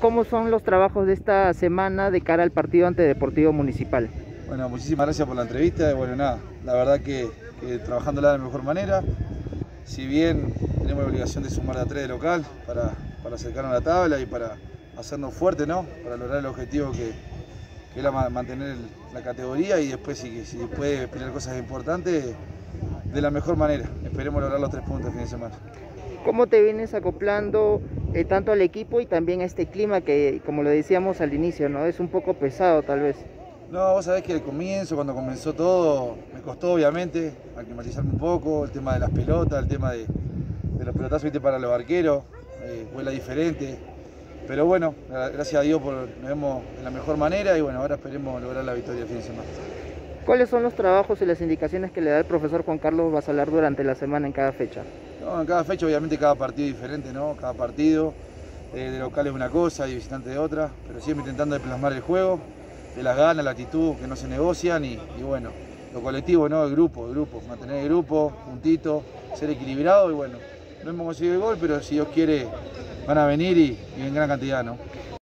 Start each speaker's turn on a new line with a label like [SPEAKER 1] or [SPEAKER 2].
[SPEAKER 1] ¿Cómo son los trabajos de esta semana de cara al partido ante Deportivo Municipal?
[SPEAKER 2] Bueno, muchísimas gracias por la entrevista. Bueno, nada, la verdad que, que trabajándola de la mejor manera. Si bien tenemos la obligación de sumar a tres de local para, para acercarnos a la tabla y para hacernos fuertes, ¿no? Para lograr el objetivo que, que era mantener la categoría y después si, si puede esperar cosas importantes, de la mejor manera. Esperemos lograr los tres puntos el fin de semana.
[SPEAKER 1] ¿Cómo te vienes acoplando eh, tanto al equipo y también a este clima que, como lo decíamos al inicio, ¿no? es un poco pesado tal vez?
[SPEAKER 2] No, vos sabés que al comienzo, cuando comenzó todo, me costó obviamente aclimatizarme un poco, el tema de las pelotas, el tema de, los pelotazos ¿viste? para los arqueros, eh, vuela diferente. Pero bueno, gracias a Dios por, nos vemos de la mejor manera y bueno, ahora esperemos lograr la victoria el fin de semana.
[SPEAKER 1] ¿Cuáles son los trabajos y las indicaciones que le da el profesor Juan Carlos Basalar durante la semana en cada fecha?
[SPEAKER 2] No, en cada fecha obviamente cada partido es diferente, ¿no? Cada partido eh, de local es una cosa y visitante de otra, pero siempre intentando plasmar el juego, de las ganas, la actitud, que no se negocian y, bueno, lo colectivo, ¿no? El grupo, el grupo, mantener el grupo, juntito, ser equilibrado y bueno, no hemos conseguido el gol, pero si Dios quiere van a venir y en gran cantidad, ¿no?